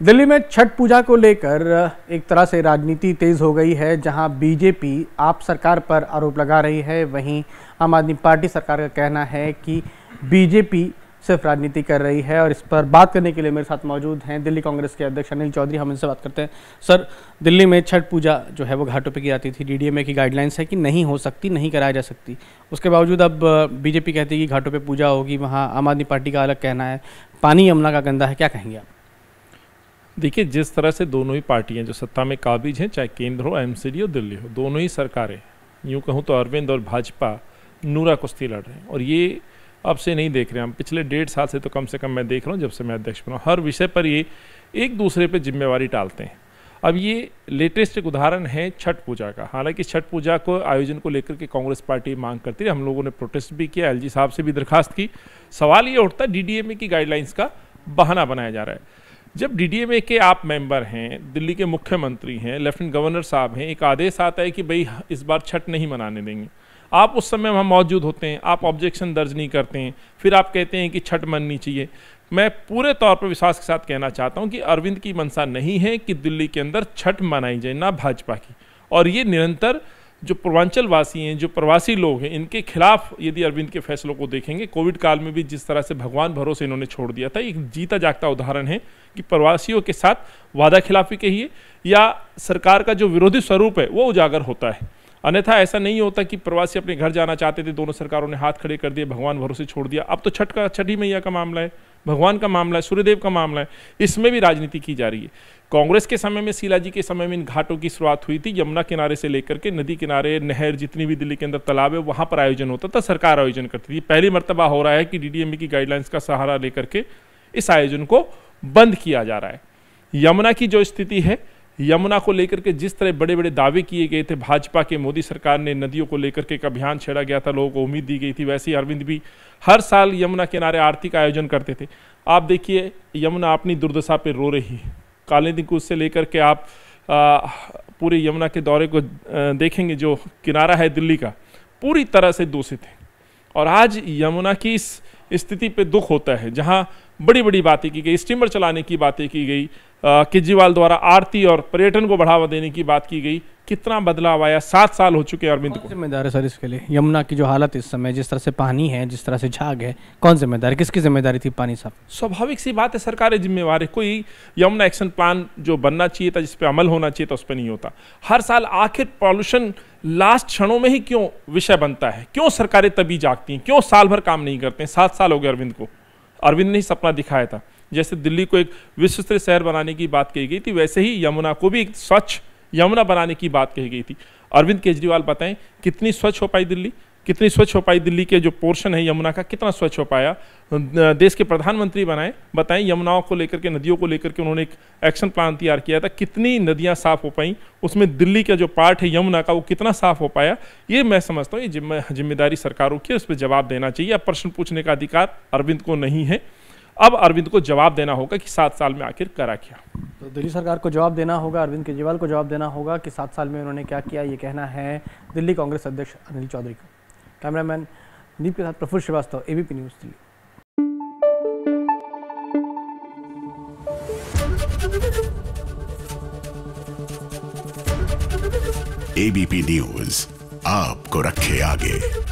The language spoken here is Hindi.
दिल्ली में छठ पूजा को लेकर एक तरह से राजनीति तेज हो गई है, जहाँ बीजेपी आप सरकार पर आरोप लगा रही है। वहीं आम आदमी पार्टी सरकार का कहना है कि बीजेपी सिर्फ़ राजनीति कर रही है और इस पर बात करने के लिए मेरे साथ मौजूद हैं दिल्ली कांग्रेस के अध्यक्ष अनिल चौधरी। हम इनसे बात करते हैं। सर, दिल्ली में छठ पूजा जो है वो घाटों पे की जाती थी। डीडीएमए की गाइडलाइंस है कि नहीं हो सकती, नहीं कराया जा सकती। उसके बावजूद अब बीजेपी कहती है कि घाटों पर पूजा होगी, वहाँ आम आदमी पार्टी का अलग कहना है। पानी यमुना का गंदा है, क्या कहेंगे आप? देखिए, जिस तरह से दोनों ही पार्टियाँ जो सत्ता में काबिज हैं, चाहे केंद्र हो एमसीडी हो दिल्ली हो, दोनों ही सरकारें यूँ कहूँ तो अरविंद और भाजपा नूरा कुश्ती लड़ रहे हैं। और ये अब से नहीं देख रहे हम पिछले डेढ़ साल से तो कम से कम मैं देख रहा हूँ, जब से मैं अध्यक्ष बना हर विषय पर ये एक दूसरे पर जिम्मेवारी टालते हैं। अब ये लेटेस्ट एक उदाहरण है छठ पूजा का। हालाँकि छठ पूजा को आयोजन को लेकर के कांग्रेस पार्टी मांग करती है हम लोगों ने प्रोटेस्ट भी किया, एलजी साहब से भी दरखास्त की। सवाल ये उठता है डीडीएमए की गाइडलाइंस का बहाना बनाया जा रहा है। जब डीडीएमए के आप मेंबर हैं, दिल्ली के मुख्यमंत्री हैं लेफ्टिनेंट गवर्नर साहब हैं, एक आदेश आता है कि भाई इस बार छठ नहीं मनाने देंगे। आप उस समय वहाँ मौजूद होते हैं, आप ऑब्जेक्शन दर्ज नहीं करते हैं, फिर आप कहते हैं कि छठ मननी चाहिए। मैं पूरे तौर पर विश्वास के साथ कहना चाहता हूँ कि अरविंद की मंशा नहीं है कि दिल्ली के अंदर छठ मनाई जाए, ना भाजपा की। और ये निरंतर जो पूर्वांचल वासी हैं, जो प्रवासी लोग हैं, इनके खिलाफ यदि अरविंद के फैसलों को देखेंगे, कोविड काल में भी जिस तरह से भगवान भरोसे इन्होंने छोड़ दिया था, एक जीता जागता उदाहरण है कि प्रवासियों के साथ वादा खिलाफी कहिए या सरकार का जो विरोधी स्वरूप है, वो उजागर होता है। अन्यथा ऐसा नहीं होता कि प्रवासी अपने घर जाना चाहते थे, दोनों सरकारों ने हाथ खड़े कर दिए, भगवान भरोसे छोड़ दिया। अब तो छठ का, छठी मैया का मामला है, भगवान का मामला है, सूर्यदेव का मामला है, इसमें भी राजनीति की जा रही है। कांग्रेस के समय में शीला जी के समय में इन घाटों की शुरुआत हुई थी, यमुना किनारे से लेकर के नदी किनारे, नहर जितनी भी दिल्ली के अंदर तालाब है, वहाँ पर आयोजन होता था, सरकार आयोजन करती थी। पहली मरतबा हो रहा है कि डीडीएमए की गाइडलाइंस का सहारा लेकर के इस आयोजन को बंद किया जा रहा है। यमुना की जो स्थिति है यमुना को लेकर के जिस तरह बड़े बड़े दावे किए गए थे, भाजपा के मोदी सरकार ने नदियों को लेकर के एक अभियान छेड़ा गया था, लोगों को उम्मीद दी गई थी, वैसे ही अरविंद भी हर साल यमुना किनारे आरती का आयोजन करते थे। आप देखिए, यमुना अपनी दुर्दशा पर रो रही है। काले दिन को से लेकर के आप पूरे यमुना के दौरे को देखेंगे जो किनारा है दिल्ली का, पूरी तरह से दूषित है। और आज यमुना की इस स्थिति पे दुख होता है, जहाँ बड़ी बड़ी बातें की गई, स्टीमर चलाने की बातें की गई केजरीवाल द्वारा आरती और पर्यटन को बढ़ावा देने की बात की गई। कितना बदलाव आया? सात साल हो चुके हैं अरविंद को। जिम्मेदार है सर इसके लिए? यमुना की जो हालत इस समय जिस तरह से पानी है जिस तरह से झाग है कौन जिम्मेदार है? किसकी ज़िम्मेदारी थी पानी साहब स्वाभाविक सी बात है सरकार जिम्मेवार है। कोई यमुना एक्शन प्लान जो बनना चाहिए था जिस पर अमल होना चाहिए था उस पर नहीं होता। हर साल आखिर पॉल्यूशन लास्ट क्षणों में ही क्यों विषय बनता है? क्यों सरकारें तभी जागती हैं? क्यों साल भर काम नहीं करते हैं? सात साल हो गए अरविंद को। अरविंद ने ही सपना दिखाया था। जैसे दिल्ली को एक विश्व स्तरीय शहर बनाने की बात कही गई थी, वैसे ही यमुना को भी एक स्वच्छ यमुना बनाने की बात कही गई थी। अरविंद केजरीवाल बताएँ, कितनी स्वच्छ हो पाई दिल्ली? कितनी स्वच्छ हो पाई दिल्ली के जो पोर्शन है यमुना का, कितना स्वच्छ हो पाया? देश के प्रधानमंत्री बनाए, बताएँ यमुनाओं को लेकर के, नदियों को लेकर के उन्होंने एक एक्शन प्लान तैयार किया था, कितनी नदियाँ साफ़ हो पाई, उसमें दिल्ली का जो पार्ट है यमुना का, वो कितना साफ़ हो पाया? ये मैं समझता हूँ, ये ज़िम्मेदारी सरकारों की उस पर जवाब देना चाहिए। अब प्रश्न पूछने का अधिकार अरविंद को नहीं है। अब अरविंद को जवाब देना होगा कि सात साल में आखिर करा क्या। तो दिल्ली सरकार को जवाब देना होगा अरविंद केजरीवाल को जवाब देना होगा कि सात साल में उन्होंने क्या किया ये कहना है दिल्ली कांग्रेस अध्यक्ष अनिल चौधरी का। कैमरामैन दीप के साथ Prafull Shrivastava ABP news Delhi. ABP news आपको रखे आगे।